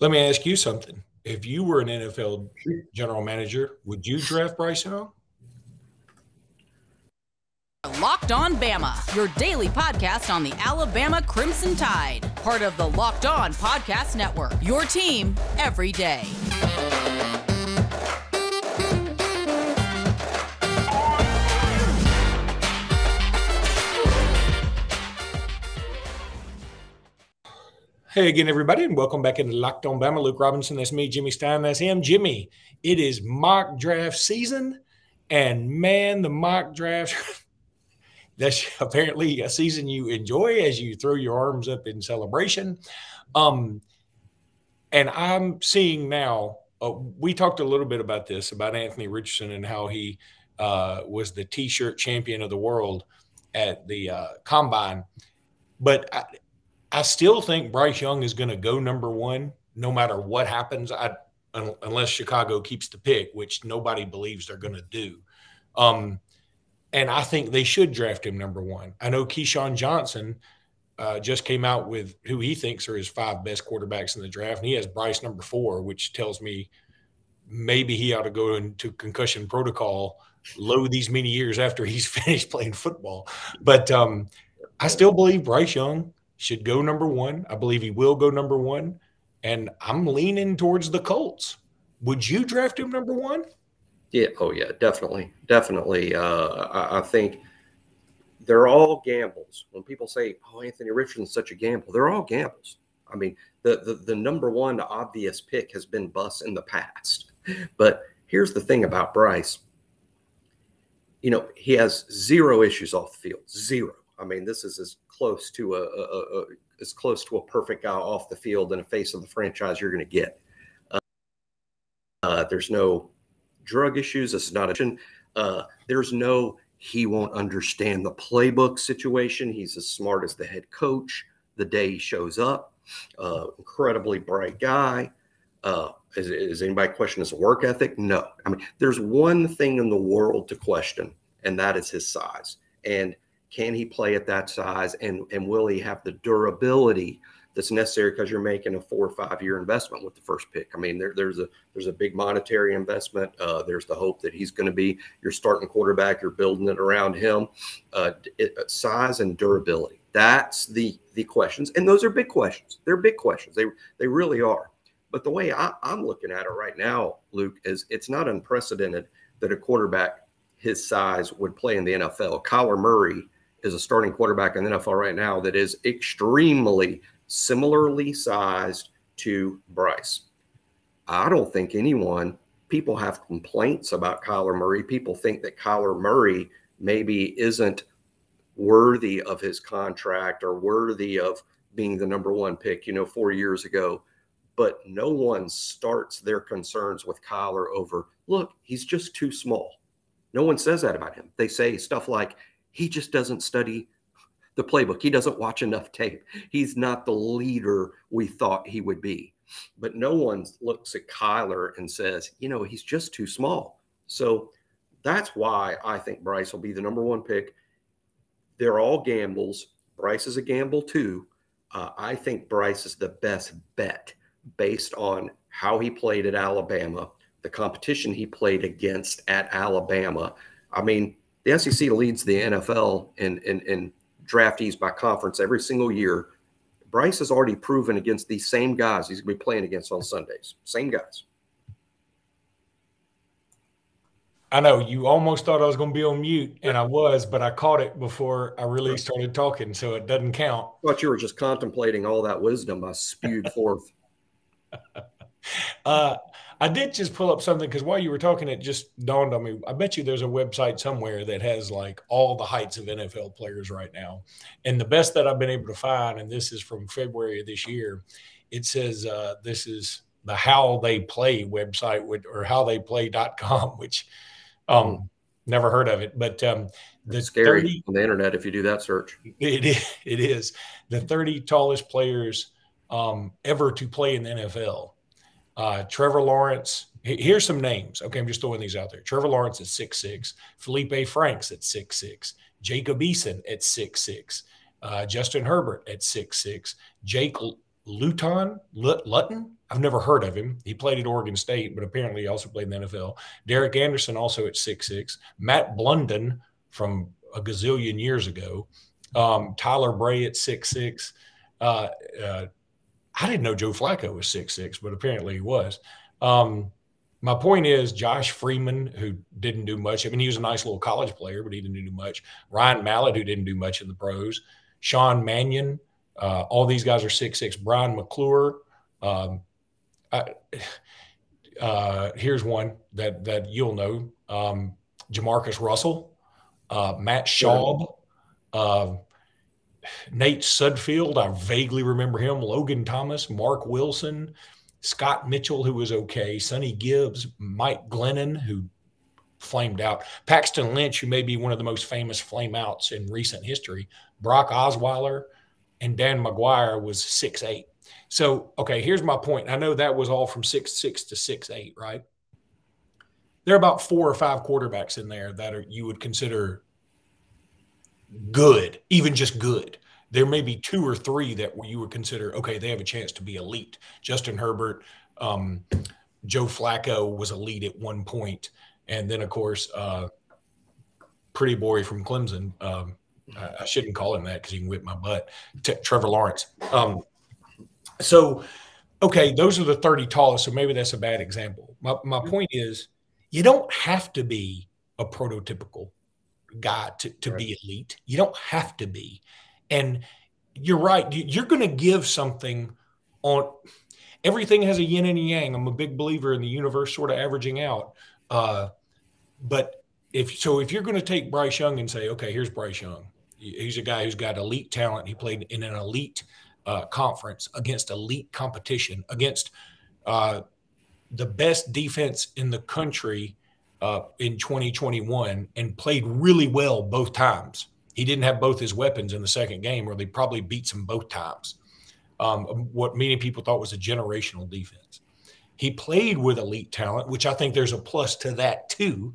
Let me ask you something. If you were an NFL general manager, would you draft Bryce Young? Locked On Bama, your daily podcast on the Alabama Crimson Tide, part of the Locked On Podcast Network. Your team every day. Hey again, everybody, and welcome back into Locked On Bama. Luke Robinson, that's me. Jimmy Stein, that's him. Jimmy, it is mock draft season, and man, the mock draft, that's apparently a season you enjoy as you throw your arms up in celebration. Um, and I'm seeing now, uh, we talked a little bit about this, about Anthony Richardson and how he uh, was the t-shirt champion of the world at the uh, combine. But I, I still think Bryce Young is going to go number one no matter what happens. I unless Chicago keeps the pick, which nobody believes they're going to do. Um, and I think they should draft him number one. I know Keyshawn Johnson uh, just came out with who he thinks are his five best quarterbacks in the draft, and he has Bryce number four, which tells me maybe he ought to go into concussion protocol low these many years after he's finished playing football. But um, I still believe Bryce Young should go number one. I believe he will go number one. And I'm leaning towards the Colts. Would you draft him number one? Yeah. Oh, yeah. Definitely. Definitely. Uh, I, I, think they're all gambles. When people say, oh, Anthony Richardson's such a gamble, they're all gambles. I mean, the, the, the number one obvious pick has been Bus in the past. But here's the thing about Bryce you know, he has zero issues off the field, zero. I mean, this is as close to a, a, a as close to a perfect guy off the field and a face of the franchise you're going to get. Uh, uh, there's no drug issues. This is not a. Uh, there's no he won't understand the playbook situation. He's as smart as the head coach the day he shows up. Uh, incredibly bright guy. Uh, is, is anybody question his work ethic? No. I mean, there's one thing in the world to question, and that is his size. And can he play at that size? And and will he have the durability that's necessary? Because you're making a four or five year investment with the first pick. I mean there, there's a there's a big monetary investment. Uh, there's the hope that he's going to be your starting quarterback. You're building it around him. Uh, it, uh, size and durability. That's the the questions. And those are big questions. They're big questions. They they really are. But the way I, i'm looking at it right now luke is it's not unprecedented that a quarterback his size would play in the nfl kyler murray is a starting quarterback in the NFL right now that is extremely similarly sized to Bryce. I don't think anyone, people have complaints about Kyler Murray. People think that Kyler Murray maybe isn't worthy of his contract or worthy of being the number one pick, you know, four years ago. But no one starts their concerns with Kyler over, look, he's just too small. No one says that about him. They say stuff like, he just doesn't study the playbook. He doesn't watch enough tape. He's not the leader we thought he would be. But no one looks at Kyler and says, you know, he's just too small. So that's why I think Bryce will be the number one pick. They're all gambles. Bryce is a gamble too. Uh, I think Bryce is the best bet based on how he played at Alabama, the competition he played against at Alabama. I mean, the SEC leads the NFL in, in, in draftees by conference every single year. Bryce has already proven against these same guys he's going to be playing against on Sundays. Same guys. I know you almost thought I was going to be on mute, and I was, but I caught it before I really started talking, so it doesn't count. I thought you were just contemplating all that wisdom I spewed forth. uh, I did just pull up something because while you were talking, it just dawned on me. I bet you there's a website somewhere that has like all the heights of NFL players right now. And the best that I've been able to find, and this is from February of this year, it says uh, this is the How They Play website with, or howtheyplay.com, which um, mm. never heard of it. But um, the it's scary 30, on the internet if you do that search. It is. It is the 30 tallest players um, ever to play in the NFL uh, Trevor Lawrence. Here's some names. Okay, I'm just throwing these out there. Trevor Lawrence at six six, Felipe Franks at six six, Jacob Eason at six six, uh, Justin Herbert at six six, Jake Luton, Luton. I've never heard of him. He played at Oregon State, but apparently he also played in the NFL. Derek Anderson, also at six six. Matt Blundin from a gazillion years ago. Um, Tyler Bray at six six. Uh, uh, I didn't know Joe Flacco was six six, but apparently he was. Um, my point is Josh Freeman, who didn't do much. I mean, he was a nice little college player, but he didn't do much. Ryan Mallett, who didn't do much in the pros. Sean Mannion, uh, all these guys are six six. Brian McClure. Um, I, uh, here's one that that you'll know: um, Jamarcus Russell, uh, Matt Schaub, uh, Nate Sudfeld, I vaguely remember him. Logan Thomas, Mark Wilson, Scott Mitchell, who was okay, Sonny Gibbs, Mike Glennon, who flamed out, Paxton Lynch, who may be one of the most famous flameouts in recent history, Brock Osweiler, and Dan McGwire was six eight. So, okay, here's my point. I know that was all from six six to six eight, right? There are about four or five quarterbacks in there that are you would consider good, even just good. There may be two or three that you would consider okay they have a chance to be elite. Justin herbert um, joe flacco was elite at one point. And then of course uh, pretty boy from clemson um, I, I, shouldn't call him that because he can whip my butt. T- trevor lawrence. Um, so okay those are the 30 tallest so maybe that's a bad example. My, my point is you don't have to be a prototypical guy to, to right. be elite you don't have to be and you're right. You're going to give something on everything has a yin and a yang. I'm a big believer in the universe sort of averaging out. Uh, but if so, if you're going to take Bryce Young and say, okay, here's Bryce Young. He's a guy who's got elite talent. He played in an elite uh, conference against elite competition, against uh, the best defense in the country uh, in 2021, and played really well both times he didn't have both his weapons in the second game, or they probably beats him both times. Um, what many people thought was a generational defense. He played with elite talent, which I think there's a plus to that too.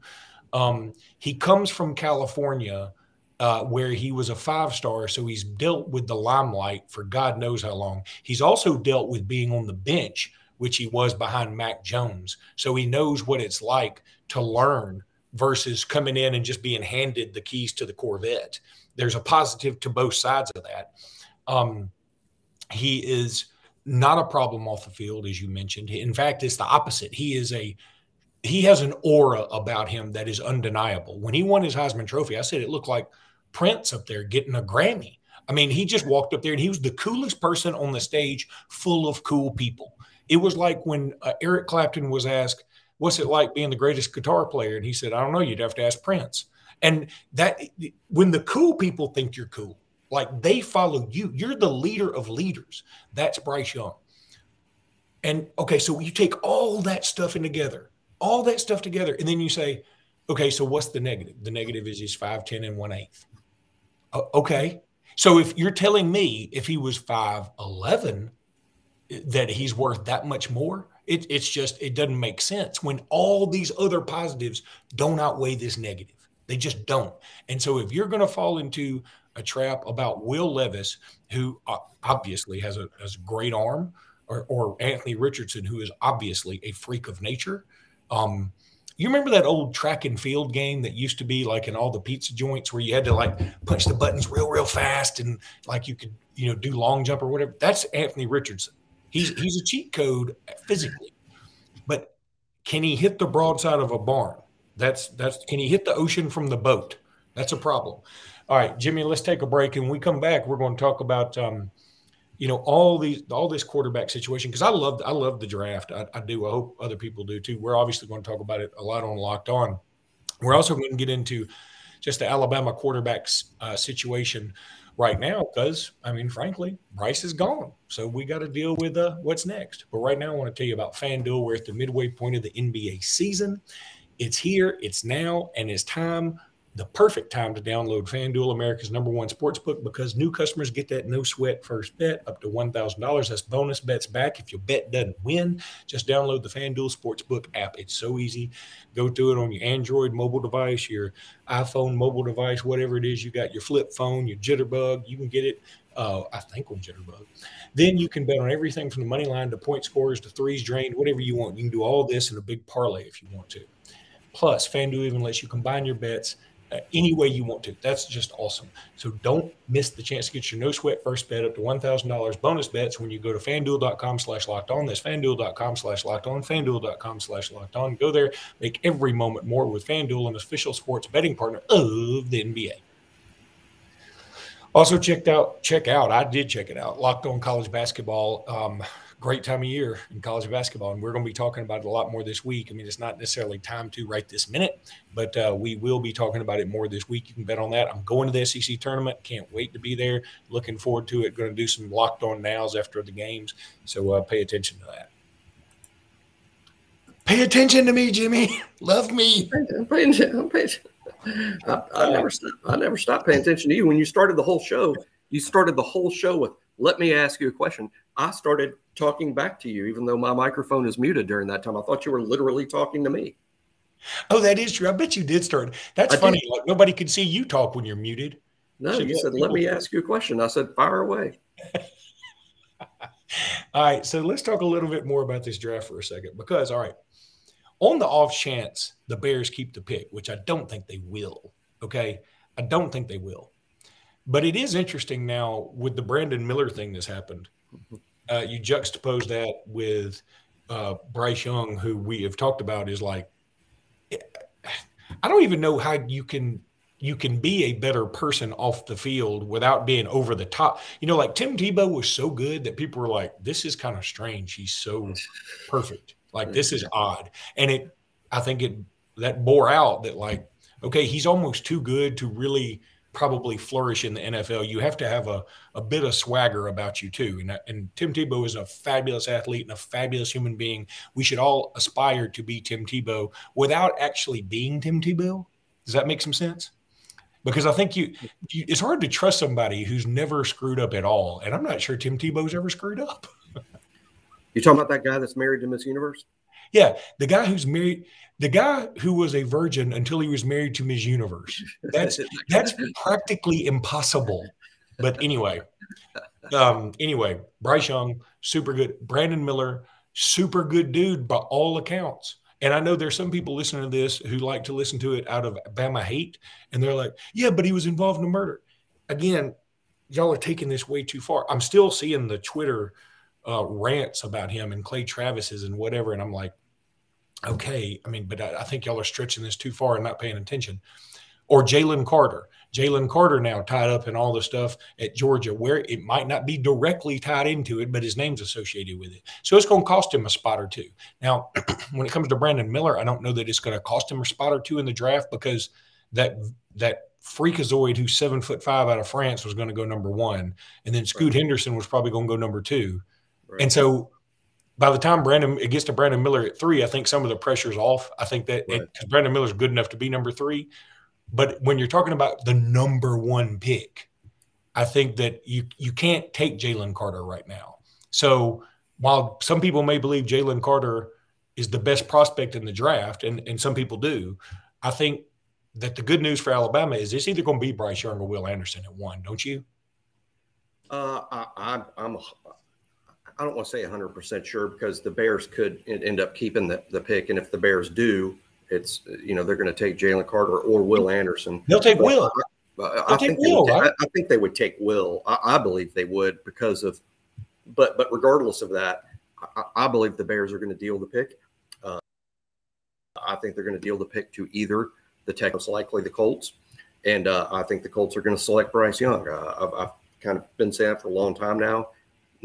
Um, he comes from California, uh, where he was a five star, so he's dealt with the limelight for God knows how long. He's also dealt with being on the bench, which he was behind Mac Jones, so he knows what it's like to learn versus coming in and just being handed the keys to the Corvette. There's a positive to both sides of that. Um, he is not a problem off the field, as you mentioned. In fact, it's the opposite. He is a he has an aura about him that is undeniable. When he won his Heisman Trophy, I said it looked like Prince up there getting a Grammy. I mean, he just walked up there and he was the coolest person on the stage, full of cool people. It was like when uh, Eric Clapton was asked, what's it like being the greatest guitar player? And he said, I don't know. You'd have to ask Prince. And that when the cool people think you're cool, like they follow you, you're the leader of leaders. That's Bryce Young. And okay, so you take all that stuff in together, all that stuff together, and then you say, okay, so what's the negative? The negative is he's 5'10 and 1 8. Uh, okay. So if you're telling me if he was 5'11, that he's worth that much more, it, it's just, it doesn't make sense when all these other positives don't outweigh this negative. They just don't. And so if you're going to fall into a trap about Will Levis, who obviously has a, has a great arm, or, or Anthony Richardson, who is obviously a freak of nature, um, you remember that old track and field game that used to be like in all the pizza joints where you had to like punch the buttons real, real fast and like you could, you know, do long jump or whatever? That's Anthony Richardson. He's he's a cheat code physically, but can he hit the broadside of a barn? That's that's can he hit the ocean from the boat? That's a problem. All right, Jimmy, let's take a break, and we come back. We're going to talk about um, you know all these all this quarterback situation because I love I love the draft. I, I, do. I hope other people do too. We're obviously going to talk about it a lot on Locked On. We're also going to get into just the Alabama quarterbacks uh, situation right now because I mean, frankly, Bryce is gone. So we got to deal with uh, what's next. But right now, I want to tell you about FanDuel. We're at the midway point of the NBA season. It's here, it's now, and it's time the perfect time to download FanDuel, America's number one sports book, because new customers get that no sweat first bet up to $1,000. That's bonus bets back if your bet doesn't win. Just download the FanDuel Sportsbook app. It's so easy. Go through it on your Android mobile device, your iPhone mobile device, whatever it is you got, your flip phone, your jitterbug. You can get it Uh, I think on Jitterbug. Then you can bet on everything from the money line to point scores to threes drained, whatever you want. You can do all this in a big parlay if you want to. Plus, FanDuel even lets you combine your bets uh, any way you want to. That's just awesome. So don't miss the chance to get your no sweat first bet up to $1,000 bonus bets when you go to fanduel.com slash locked on. That's fanduel.com slash locked on, fanduel.com slash locked on. Go there, make every moment more with FanDuel, an official sports betting partner of the NBA. Also checked out, check out, I did check it out, Locked on College Basketball. Um, great time of year in college basketball, and we're going to be talking about it a lot more this week. I mean, it's not necessarily time to right this minute, but uh, we will be talking about it more this week. You can bet on that. I'm going to the SEC tournament. Can't wait to be there. Looking forward to it. Going to do some locked on nows after the games, so uh, pay attention to that. Pay attention to me, Jimmy. Love me. I'm paying, paying, I, I never stopped. I never stopped paying attention to you. When you started the whole show, you started the whole show with "Let me ask you a question." I started talking back to you, even though my microphone is muted during that time. I thought you were literally talking to me. Oh, that is true. I bet you did start. That's I funny. Like nobody can see you talk when you're muted. No, you said, "Let me ask you a question." I said, "Fire away." all right, so let's talk a little bit more about this draft for a second, because all right, on the off chance the Bears keep the pick, which I don't think they will. Okay, I don't think they will. But it is interesting now with the Brandon Miller thing that's happened. Uh, you juxtapose that with uh, Bryce Young, who we have talked about, is like, I don't even know how you can you can be a better person off the field without being over the top. You know, like Tim Tebow was so good that people were like, "This is kind of strange. He's so perfect. Like this is odd." And it, I think it that bore out that like, okay, he's almost too good to really probably flourish in the NFL, you have to have a, a bit of swagger about you too. And, and Tim Tebow is a fabulous athlete and a fabulous human being. We should all aspire to be Tim Tebow without actually being Tim Tebow. Does that make some sense? Because I think you, you it's hard to trust somebody who's never screwed up at all. And I'm not sure Tim Tebow's ever screwed up. you talking about that guy that's married to Miss Universe? Yeah, the guy who's married the guy who was a virgin until he was married to Miss Universe. That's that's practically impossible. But anyway, um, anyway, Bryce Young, super good. Brandon Miller, super good dude by all accounts. And I know there's some people listening to this who like to listen to it out of Bama hate, and they're like, "Yeah, but he was involved in a murder." Again, y'all are taking this way too far. I'm still seeing the Twitter uh, rants about him and Clay Travis's and whatever, and I'm like, okay, I mean, but I, I think y'all are stretching this too far and not paying attention. Or Jalen Carter. Jalen Carter now tied up in all the stuff at Georgia, where it might not be directly tied into it, but his name's associated with it. So it's going to cost him a spot or two. Now, when it comes to Brandon Miller, I don't know that it's going to cost him a spot or two in the draft because that that freakazoid who's seven foot five out of France was going to go number one, and then Scoot right. Henderson was probably going to go number two. Right. And so by the time Brandon it gets to Brandon Miller at three, I think some of the pressure's off. I think that right. it, Brandon Miller's good enough to be number three, but when you're talking about the number one pick, I think that you you can't take Jalen Carter right now. So while some people may believe Jalen Carter is the best prospect in the draft, and and some people do, I think that the good news for Alabama is it's either going to be Bryce Young or Will Anderson at one, don't you? Uh, I, I'm I don't want to say 100% sure because the Bears could end up keeping the, the pick. And if the Bears do, it's, you know, they're going to take Jalen Carter or Will Anderson. They'll take but Will. I, I think Will, right? I, I, think they would take Will. I, I, believe they would because of, but but regardless of that, I, believe the Bears are going to deal the pick. Uh, I think they're going to deal the pick to either the Texans, likely the Colts, and uh, I think the Colts are going to select Bryce Young. Uh, I've, I've, kind of been saying that for a long time now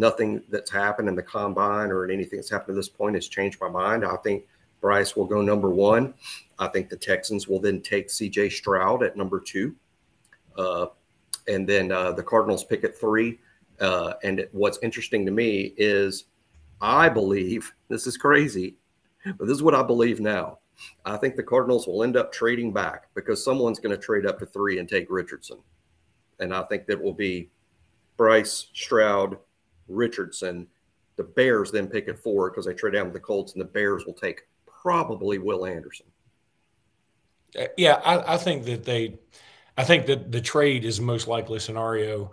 nothing that's happened in the combine or in anything that's happened to this point has changed my mind. I think Bryce will go number one. I think the Texans will then take CJ Stroud at number two. Uh, and then uh, the Cardinals pick at three. Uh, and what's interesting to me is I believe this is crazy, but this is what I believe now. I think the Cardinals will end up trading back because someone's going to trade up to three and take Richardson. And I think that will be Bryce, Stroud, Richardson. The Bears then pick at four because they trade down with the Colts, and the Bears will take probably Will Anderson. Uh, yeah, I, I think that they, I think that the trade is the most likely scenario.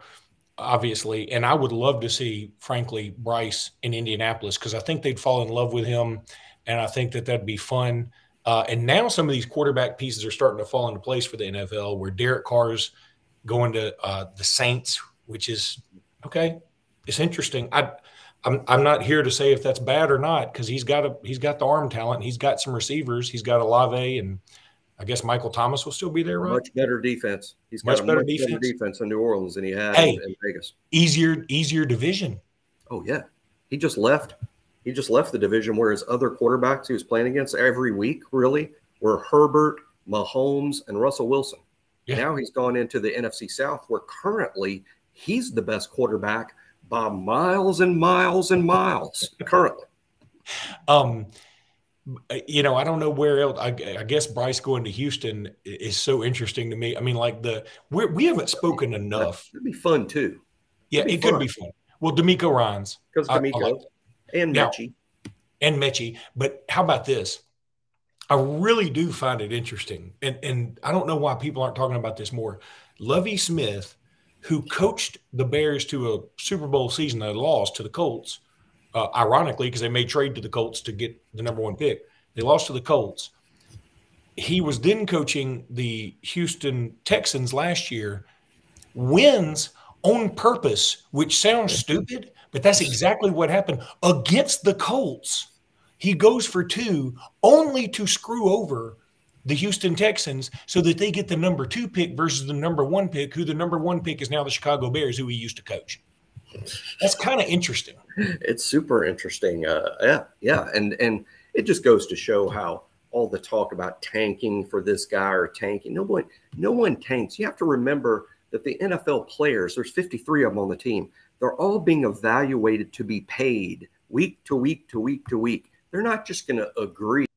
obviously, and I would love to see, frankly, Bryce in Indianapolis because I think they'd fall in love with him, and I think that that'd be fun. Uh, and now some of these quarterback pieces are starting to fall into place for the NFL, where Derek Carr's going to uh, the Saints, which is okay. It's interesting. I, I'm I'm not here to say if that's bad or not because he's got a he's got the arm talent. He's got some receivers. He's got Olave and I guess Michael Thomas will still be there, right? Much better defense. He's got much, better, much defense. better defense in New Orleans than he had hey, in, in Vegas. Easier, easier division. Oh yeah, he just left. He just left the division where his other quarterbacks he was playing against every week really were Herbert, Mahomes, and Russell Wilson. Yeah. Now he's gone into the NFC South, where currently he's the best quarterback by miles and miles and miles currently. Um, you know, I don't know where else. I, I, guess Bryce going to Houston is so interesting to me. I mean, like the we're, we have not spoken enough. It'd be fun too. Yeah, it fun. could be fun. Well, DeMeco Ryans because DeMeco and Metchie and Metchie. But how about this? I really do find it interesting, and and I don't know why people aren't talking about this more. Lovie Smith, who coached the Bears to a Super Bowl season that lost to the Colts uh, ironically, because they made trade to the Colts to get the number one pick. They lost to the Colts. He was then coaching the Houston Texans last year, wins on purpose, which sounds stupid, but that's exactly what happened against the Colts. He goes for two only to screw over the Houston Texans so that they get the number two pick versus the number one pick, who the number one pick is now the Chicago Bears, who he used to coach. That's kind of interesting. It's super interesting. Uh, yeah, yeah, and and it just goes to show how all the talk about tanking for this guy or tanking. No one, no one tanks. You have to remember that the NFL players, there's 53 of them on the team. They're all being evaluated to be paid week to week to week to week. They're not just going to agree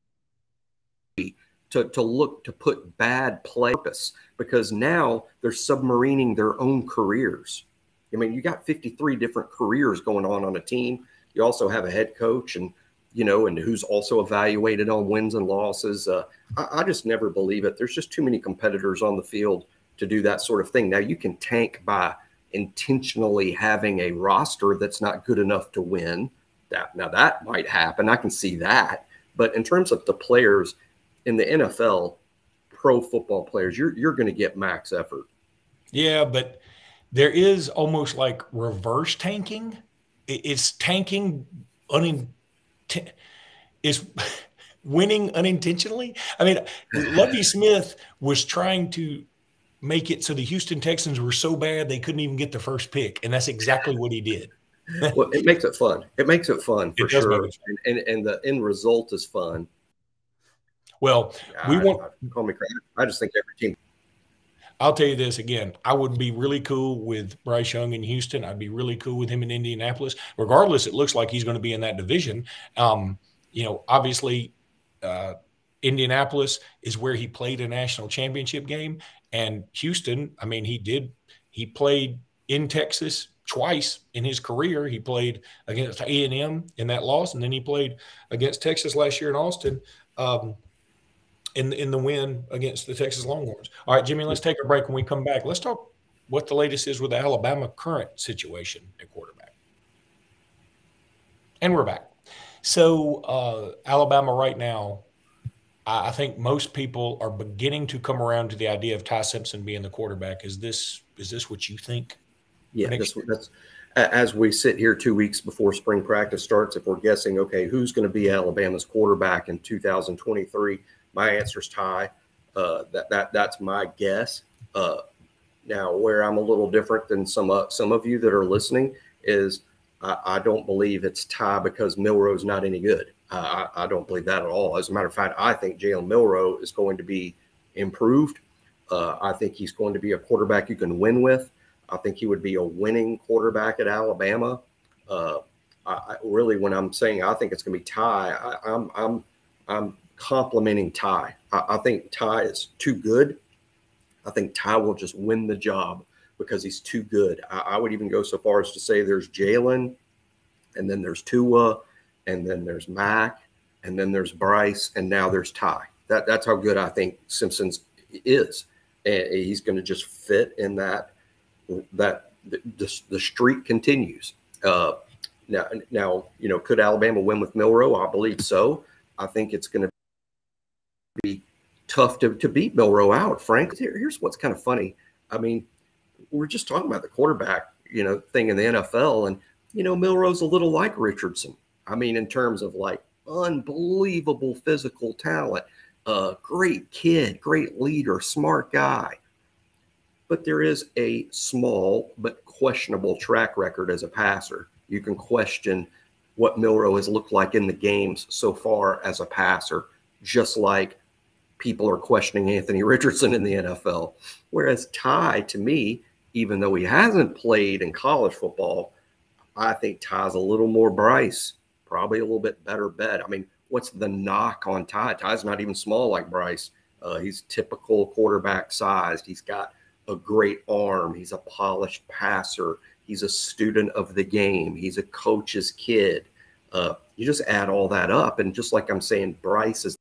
to, to look to put bad purpose because now they're submarining their own careers. I mean, you got 53 different careers going on on a team. You also have a head coach and, you know, and who's also evaluated on wins and losses. Uh, I, I just never believe it. There's just too many competitors on the field to do that sort of thing. Now, you can tank by intentionally having a roster that's not good enough to win. That now that might happen. I can see that. But in terms of the players in the NFL, pro football players, you're you're going to get max effort. Yeah, but there is almost like reverse tanking. It's tanking unin is winning unintentionally. I mean, Lovie Smith was trying to make it so the Houston Texans were so bad they couldn't even get the first pick, and that's exactly what he did. well, it makes it fun. It makes it fun for it sure, and, and, and the end result is fun. Well, yeah, we I, want I, call me crazy. I just think every team I'll tell you this again. I would be really cool with Bryce Young in Houston. I'd be really cool with him in Indianapolis. Regardless, it looks like he's going to be in that division. Um, you know, obviously, uh, Indianapolis is where he played a national championship game, and Houston. I mean, he did. He played in Texas twice in his career. He played against A and M in that loss, and then he played against Texas last year in Austin. Um, in in the win against the Texas Longhorns. All right, Jimmy, let's take a break. When we come back, let's talk what the latest is with the Alabama current situation at quarterback. And we're back. So uh, Alabama right now, I think most people are beginning to come around to the idea of Ty Simpson being the quarterback. Is this is this what you think? Yeah, that's, that's as we sit here two weeks before spring practice starts. If we're guessing, okay, who's going to be Alabama's quarterback in 2023? My answer is Ty. Uh, that that that's my guess. Uh, now, where I'm a little different than some uh, some of you that are listening is I, I don't believe it's Ty because Milroe's not any good. I, I, don't believe that at all. As a matter of fact, I think Jalen Milroe is going to be improved. Uh, I think he's going to be a quarterback you can win with. I think he would be a winning quarterback at Alabama. Uh, I, really, when I'm saying I think it's going to be Ty, I, I'm I'm I'm complimenting Ty. I, I think Ty is too good. I think Ty will just win the job because he's too good. I, I would even go so far as to say there's Jalen, and then there's Tua, and then there's Mac, and then there's Bryce, and now there's Ty. That that's how good I think Simpson's is, and he's going to just fit in that that the, the, streak continues. Uh, now, now, you know, could Alabama win with Milroe? I believe so. I think it's going to be tough to, to beat Milroe out. Frank, here, here's what's kind of funny. I mean, we're just talking about the quarterback, you know, thing in the NFL, and you know, Milroe's a little like Richardson. I mean, in terms of like unbelievable physical talent, uh, great kid, great leader, smart guy. But there is a small but questionable track record as a passer. You can question what Milroe has looked like in the games so far as a passer, just like people are questioning Anthony Richardson in the NFL. Whereas Ty, to me, even though he hasn't played in college football, I think Ty's a little more Bryce, probably a little bit better bet. I mean, what's the knock on Ty? Ty's not even small like Bryce. Uh, he's typical quarterback sized. He's got a great arm. He's a polished passer. He's a student of the game. He's a coach's kid. Uh, you just add all that up, and just like I'm saying, Bryce is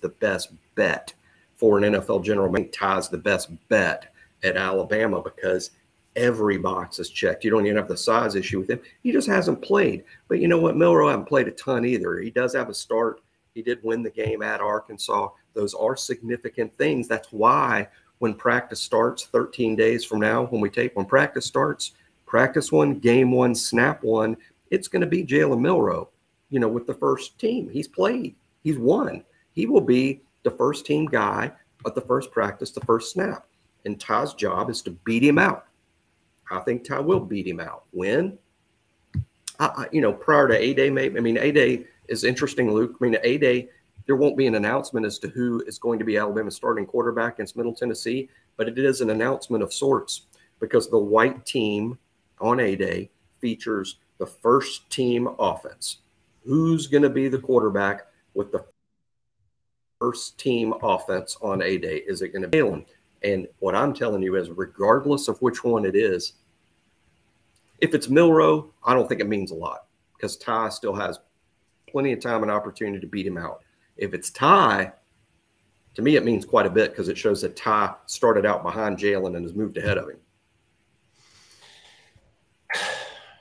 the best bet for an NFL general. Think Ty's the best bet at Alabama because every box is checked. You don't even have the size issue with him. He just hasn't played. But you know what? Milroe hasn't played a ton either. He does have a start. He did win the game at Arkansas. Those are significant things. That's why when practice starts 13 days from now, when we tape, when practice starts, practice one, game one, snap one, it's going to be Jalen Milroe, you know, with the first team. He's played, he's won. He will be the first team guy at the first practice, the first snap. And Ty's job is to beat him out. I think Ty will beat him out. When? I, I, you know, prior to A Day, maybe. I mean, A Day is interesting, Luke. I mean, A Day, there won't be an announcement as to who is going to be Alabama's starting quarterback against Middle Tennessee, but it is an announcement of sorts because the white team on A Day features the first team offense. Who's going to be the quarterback with the first team offense on A Day? Is it going to be Jalen? And what I'm telling you is, regardless of which one it is, if it's Milroe, I don't think it means a lot because Ty still has plenty of time and opportunity to beat him out. If it's Ty, to me, it means quite a bit because it shows that Ty started out behind Jalen and has moved ahead of him.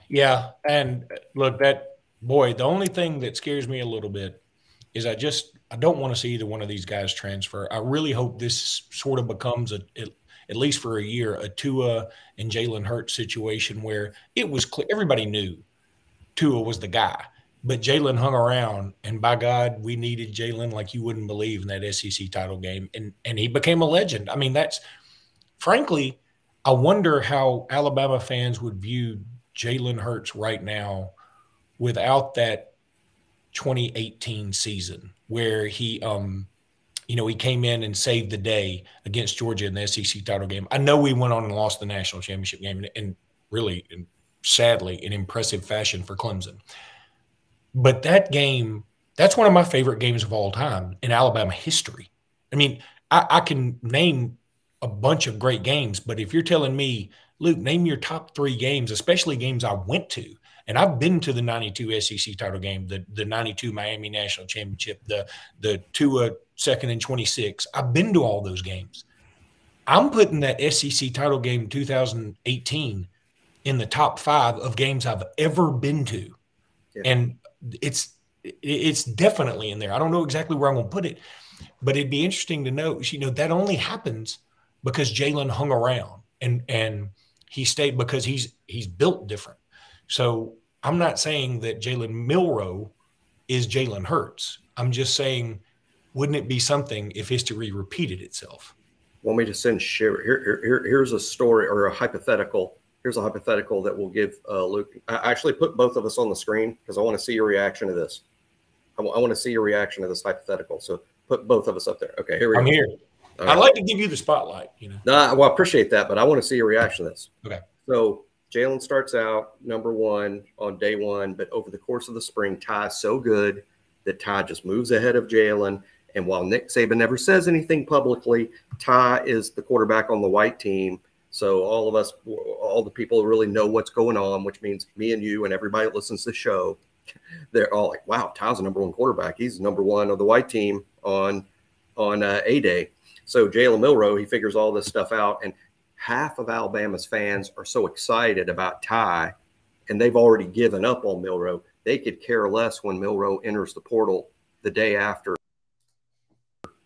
Yeah. And look, that boy, the only thing that scares me a little bit is I just I don't want to see either one of these guys transfer. I really hope this sort of becomes a at least for a year a Tua and Jalen Hurts situation where it was clear everybody knew Tua was the guy, but Jalen hung around, and by God, we needed Jalen like you wouldn't believe in that SEC title game, and and he became a legend. I mean, that's frankly, I wonder how Alabama fans would view Jalen Hurts right now without that 2018 season where he um you know he came in and saved the day against Georgia in the SEC title game. I know we went on and lost the national championship game and, really and sadly in impressive fashion for Clemson. But that game, that's one of my favorite games of all time in Alabama history. I mean, I, I can name a bunch of great games, but if you're telling me, Luke, name your top three games, especially games I went to, and I've been to the 92 SEC title game, the, the 92 Miami National Championship, the, the Tua second and 26. I've been to all those games. I'm putting that SEC title game 2018 in the top five of games I've ever been to. Yeah. And it's it's definitely in there. I don't know exactly where I'm going to put it, but it'd be interesting to know. You know that only happens because Jalen hung around and and he stayed because he's he's built different. So I'm not saying that Jalen Milroe is Jalen Hurts. I'm just saying, wouldn't it be something if history repeated itself? Want me to send share? Here, here, here's a story or a hypothetical. Here's a hypothetical that will give uh, Luke. I actually put both of us on the screen because I want to see your reaction to this. I, w- I want to see your reaction to this hypothetical. So put both of us up there. Okay, here we I'm go. here. I'd like to give you the spotlight. You know. No, well, I appreciate that, but I want to see your reaction to this. Okay. So Jalen starts out number one on day one, but over the course of the spring, Ty's so good that Ty just moves ahead of Jalen. And while Nick Saban never says anything publicly, Ty is the quarterback on the white team. So all of us, all the people really know what's going on, which means me and you and everybody that listens to the show, they're all like, "Wow, Ty's the number one quarterback. He's number one of the white team on on uh, a day." So Jalen Milroe, he figures all this stuff out, and half of Alabama's fans are so excited about Ty, and they've already given up on Milroe. They could care less when Milroe enters the portal the day after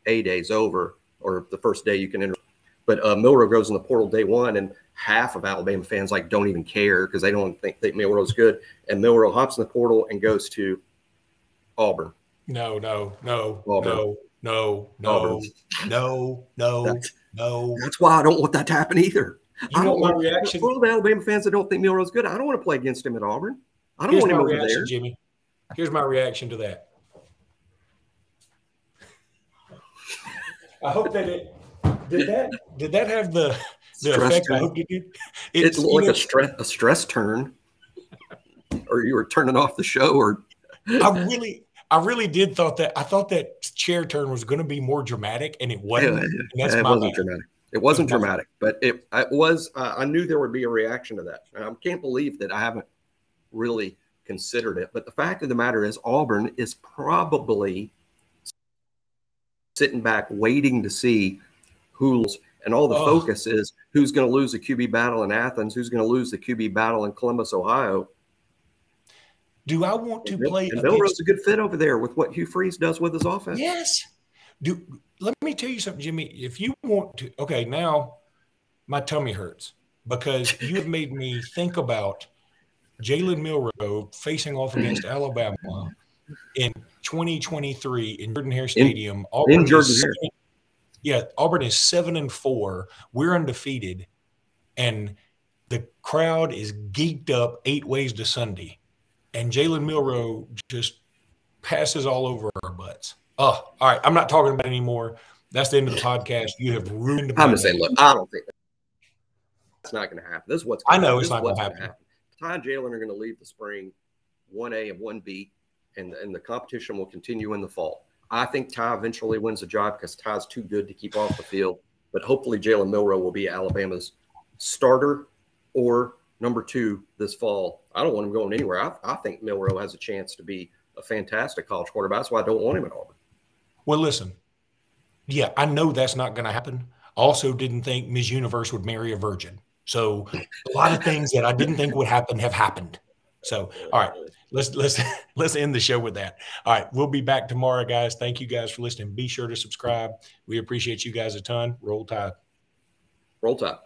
a day's over, or the first day you can enter. But uh, Milroe goes in the portal day one, and half of Alabama fans like don't even care because they don't think that Milroe's good. And Milroe hops in the portal and goes to Auburn. No, no, no, Auburn. no, no, no, Auburn. no, no, that's, no. That's why I don't want that to happen either. You I don't want reaction. For all the Alabama fans that don't think Milroe's good, I don't want to play against him at Auburn. I don't Here's want him over reaction, there. Jimmy. Here's my reaction to that. I hope that it did that did that have the the stress effect turn. I hope you did. It's, it's like know, a stress a stress turn, or you were turning off the show, or I really I really did thought that I thought that chair turn was going to be more dramatic, and it wasn't. Yeah, yeah, it wasn't bad. dramatic. It wasn't dramatic, but it, it was. Uh, I knew there would be a reaction to that. I can't believe that I haven't really considered it. But the fact of the matter is, Auburn is probably sitting back waiting to see who's and all the oh. focus is who's going to lose the QB battle in Athens, who's going to lose the QB battle in Columbus, Ohio. Do I want to and play? And Milroe's a good fit over there with what Hugh Freeze does with his offense. Yes. Do let me tell you something, Jimmy. If you want to, okay, now my tummy hurts because you have made me think about Jalen Milroe facing off against Alabama in 2023 in Jordan Hare Stadium. In, Auburn in Jordan Hare. Yeah, Auburn is seven and four. We're undefeated, and the crowd is geeked up eight ways to Sunday, and Jalen Milroe just passes all over our butts. Oh, all right. I'm not talking about it anymore. That's the end of the podcast. You have ruined. The I'm just saying, look, I don't think that's not going to happen. This is what's. I know it's not going to happen. happen. Ty and Jalen are going to leave the spring one A and one B and, and the competition will continue in the fall. I think Ty eventually wins the job because Ty's too good to keep off the field. But hopefully, Jalen Milroe will be Alabama's starter or number two this fall. I don't want him going anywhere. I, I think Milroe has a chance to be a fantastic college quarterback. That's why I don't want him at Auburn. Well, listen, yeah, I know that's not going to happen. Also, didn't think Ms. Universe would marry a virgin. So, a lot of things that I didn't think would happen have happened. So, all right let's let's let's end the show with that. All right, we'll be back tomorrow, guys. Thank you guys for listening. Be sure to subscribe. We appreciate you guys a ton. Roll Tide. Roll Tide.